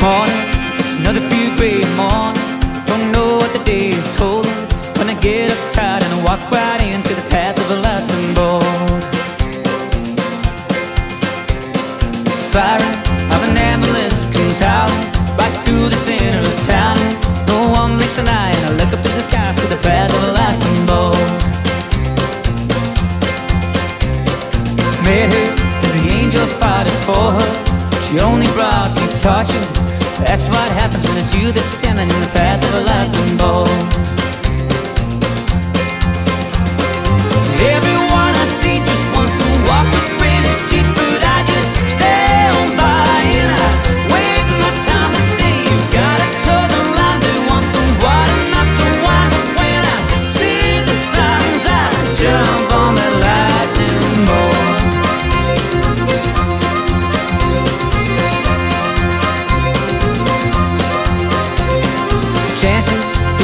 morning, it's another few grey morning. Don't know what the day is holding. When I get up tired and I walk right into the path of a lightning bolt. Siren of an ambulance comes howling right through the center of town. No one blinks an eye and I look up to the sky for the path of a lightning bolt. Mary is the angel spotted for her. You only brought me torture That's what happens when it's you that's standing in the path of a life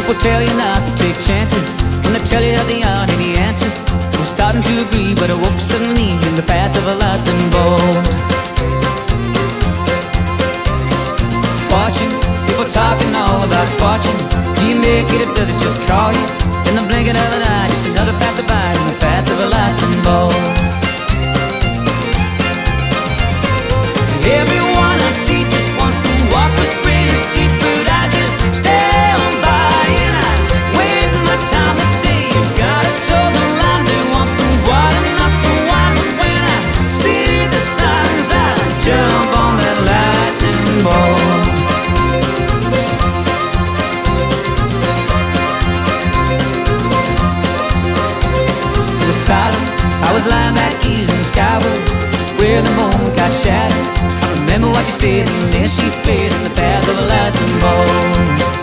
People tell you not to take chances. When they tell you there aren't any answers. I'm starting to agree, but I woke suddenly in the path of a lightning bolt. Fortune, people talking all about fortune. Do you make it or does it just call you? In the blinking of an eye, just another passerby in the path of a lightning bolt. Everyone where the moon got shattered. I remember what you said, and then she faded in the path of a lightning bolt.